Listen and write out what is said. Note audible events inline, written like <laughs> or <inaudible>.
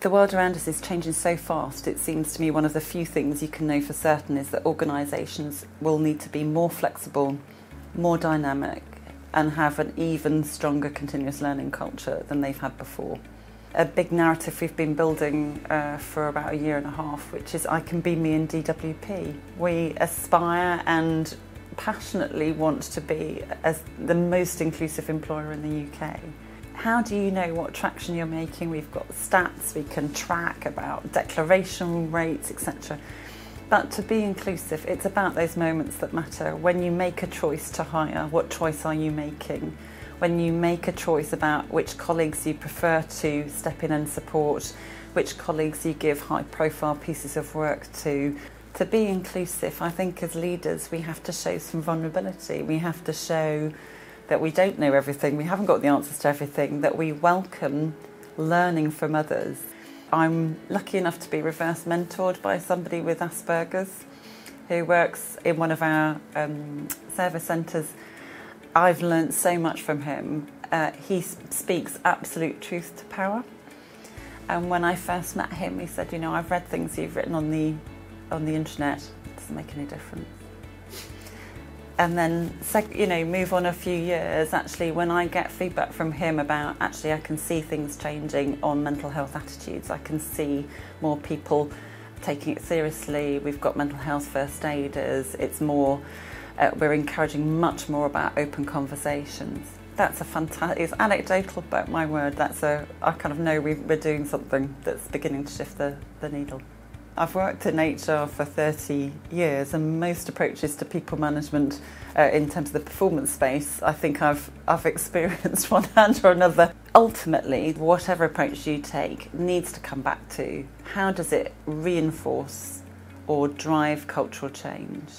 The world around us is changing so fast, it seems to me one of the few things you can know for certain is that organisations will need to be more flexible, more dynamic, and have an even stronger continuous learning culture than they've had before. A big narrative we've been building uh, for about a year and a half, which is I can be me in DWP. We aspire and passionately want to be as the most inclusive employer in the UK. How do you know what traction you're making? We've got stats we can track about declaration rates, etc. But to be inclusive, it's about those moments that matter. When you make a choice to hire, what choice are you making? When you make a choice about which colleagues you prefer to step in and support, which colleagues you give high profile pieces of work to. To be inclusive, I think as leaders, we have to show some vulnerability. We have to show that we don't know everything, we haven't got the answers to everything, that we welcome learning from others. I'm lucky enough to be reverse mentored by somebody with Asperger's who works in one of our um, service centres. I've learnt so much from him. Uh, he speaks absolute truth to power. And when I first met him, he said, "You know, I've read things you've written on the on the internet. It doesn't make any difference." and then you know move on a few years actually when i get feedback from him about actually i can see things changing on mental health attitudes. I can see more people taking it seriously. We've got mental health first aiders. It's more uh, we're encouraging much more about open conversations. That's a fantastic it's anecdotal but my word that's a i kind of know we, we're doing something that's beginning to shift the, the needle. I've worked in HR for 30 years, and most approaches to people management uh, in terms of the performance space, I think I've, I've <laughs> experienced one hand or another. Ultimately, whatever approach you take needs to come back to how does it reinforce or drive cultural change?